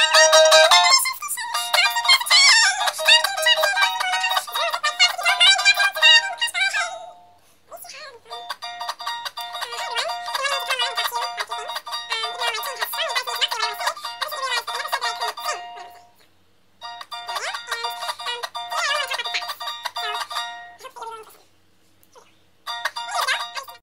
Música